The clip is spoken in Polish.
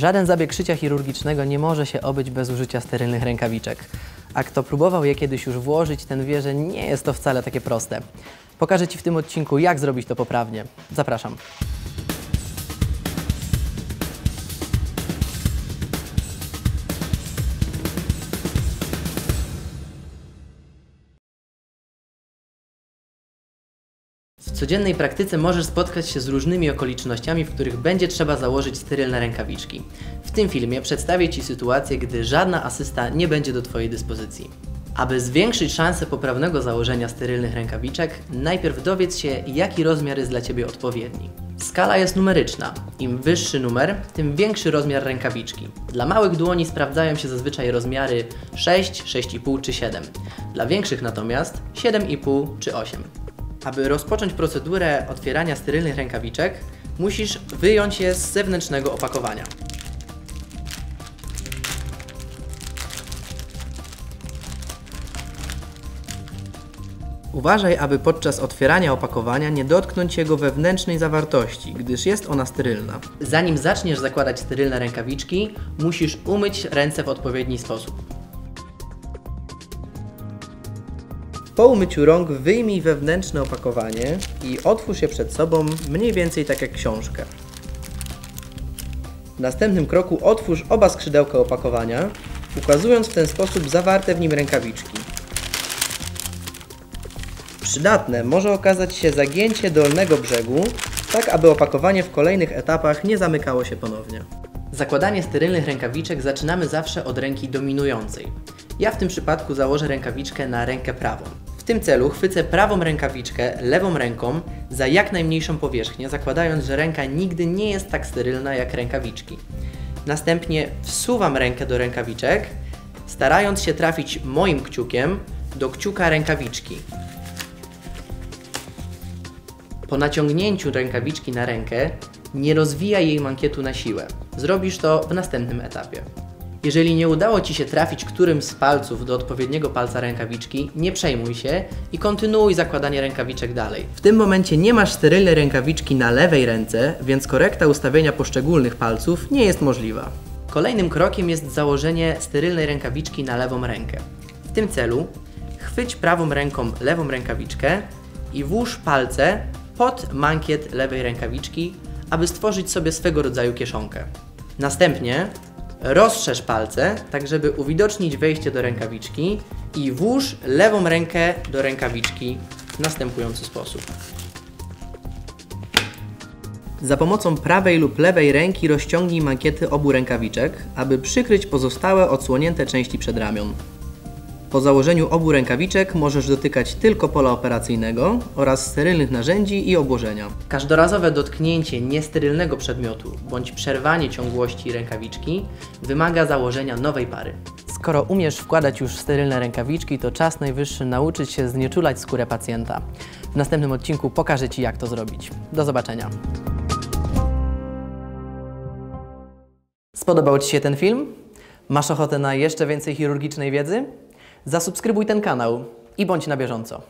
Żaden zabieg szycia chirurgicznego nie może się obyć bez użycia sterylnych rękawiczek. A kto próbował je kiedyś już włożyć, ten wie, że nie jest to wcale takie proste. Pokażę Ci w tym odcinku, jak zrobić to poprawnie. Zapraszam. Codziennej praktyce możesz spotkać się z różnymi okolicznościami, w których będzie trzeba założyć sterylne rękawiczki. W tym filmie przedstawię Ci sytuację, gdy żadna asysta nie będzie do Twojej dyspozycji. Aby zwiększyć szanse poprawnego założenia sterylnych rękawiczek, najpierw dowiedz się, jaki rozmiar jest dla Ciebie odpowiedni. Skala jest numeryczna. Im wyższy numer, tym większy rozmiar rękawiczki. Dla małych dłoni sprawdzają się zazwyczaj rozmiary 6, 6,5 czy 7. Dla większych natomiast 7,5 czy 8. Aby rozpocząć procedurę otwierania sterylnych rękawiczek, musisz wyjąć je z zewnętrznego opakowania. Uważaj, aby podczas otwierania opakowania nie dotknąć jego wewnętrznej zawartości, gdyż jest ona sterylna. Zanim zaczniesz zakładać sterylne rękawiczki, musisz umyć ręce w odpowiedni sposób. Po umyciu rąk wyjmij wewnętrzne opakowanie i otwórz je przed sobą mniej więcej tak jak książkę. W następnym kroku otwórz oba skrzydełka opakowania, ukazując w ten sposób zawarte w nim rękawiczki. Przydatne może okazać się zagięcie dolnego brzegu, tak aby opakowanie w kolejnych etapach nie zamykało się ponownie. Zakładanie sterylnych rękawiczek zaczynamy zawsze od ręki dominującej. Ja w tym przypadku założę rękawiczkę na rękę prawą. W tym celu chwycę prawą rękawiczkę lewą ręką za jak najmniejszą powierzchnię, zakładając, że ręka nigdy nie jest tak sterylna jak rękawiczki. Następnie wsuwam rękę do rękawiczek, starając się trafić moim kciukiem do kciuka rękawiczki. Po naciągnięciu rękawiczki na rękę nie rozwijaj jej mankietu na siłę. Zrobisz to w następnym etapie. Jeżeli nie udało Ci się trafić którym z palców do odpowiedniego palca rękawiczki, nie przejmuj się i kontynuuj zakładanie rękawiczek dalej. W tym momencie nie masz sterylnej rękawiczki na lewej ręce, więc korekta ustawienia poszczególnych palców nie jest możliwa. Kolejnym krokiem jest założenie sterylnej rękawiczki na lewą rękę. W tym celu chwyć prawą ręką lewą rękawiczkę i włóż palce pod mankiet lewej rękawiczki, aby stworzyć sobie swego rodzaju kieszonkę. Następnie rozszerz palce, tak żeby uwidocznić wejście do rękawiczki i włóż lewą rękę do rękawiczki w następujący sposób. Za pomocą prawej lub lewej ręki rozciągnij mankiety obu rękawiczek, aby przykryć pozostałe odsłonięte części przedramion. Po założeniu obu rękawiczek możesz dotykać tylko pola operacyjnego oraz sterylnych narzędzi i obłożenia. Każdorazowe dotknięcie niesterylnego przedmiotu bądź przerwanie ciągłości rękawiczki wymaga założenia nowej pary. Skoro umiesz wkładać już sterylne rękawiczki, to czas najwyższy nauczyć się znieczulać skórę pacjenta. W następnym odcinku pokażę Ci, jak to zrobić. Do zobaczenia. Spodobał Ci się ten film? Masz ochotę na jeszcze więcej chirurgicznej wiedzy? Zasubskrybuj ten kanał i bądź na bieżąco.